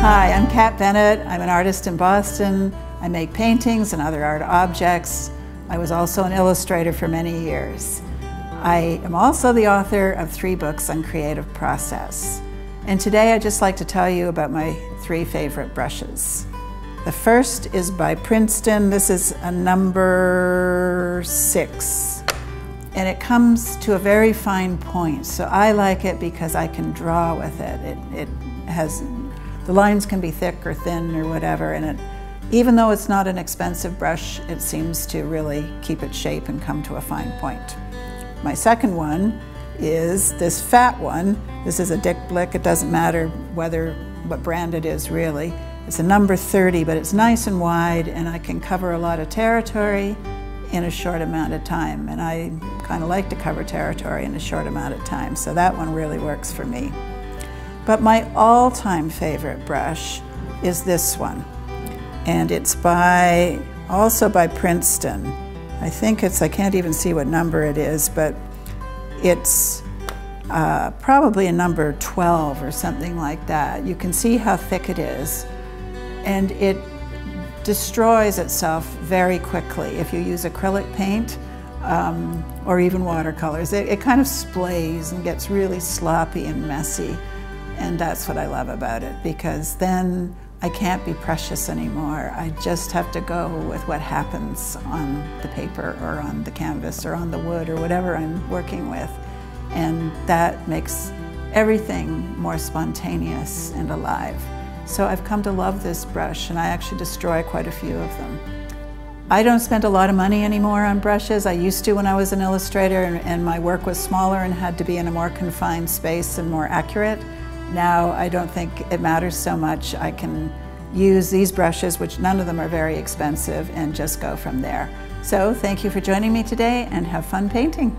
Hi, I'm Cat Bennett. I'm an artist in Boston. I make paintings and other art objects. I was also an illustrator for many years. I am also the author of three books on creative process. And today I'd just like to tell you about my three favorite brushes. The first is by Princeton. This is a number six. And it comes to a very fine point. So I like it because I can draw with it. It, it has, the lines can be thick or thin or whatever. And it, even though it's not an expensive brush, it seems to really keep its shape and come to a fine point. My second one is this fat one. This is a Dick Blick. It doesn't matter whether, what brand it is really. It's a number 30, but it's nice and wide and I can cover a lot of territory in a short amount of time. And I kind of like to cover territory in a short amount of time, so that one really works for me. But my all-time favorite brush is this one. And it's by, also by Princeton. I think it's, I can't even see what number it is, but it's uh, probably a number 12 or something like that. You can see how thick it is and it destroys itself very quickly if you use acrylic paint um, or even watercolors. It, it, kind of splays and gets really sloppy and messy and that's what I love about it because then I can't be precious anymore. I just have to go with what happens on the paper or on the canvas or on the wood or whatever I'm working with and that makes everything more spontaneous and alive. So I've come to love this brush and I actually destroy quite a few of them. I don't spend a lot of money anymore on brushes. I used to when I was an illustrator and, and, my work was smaller and had to be in a more confined space and more accurate. Now I don't think it matters so much. I can use these brushes, which none of them are very expensive, and just go from there. So thank you for joining me today and have fun painting.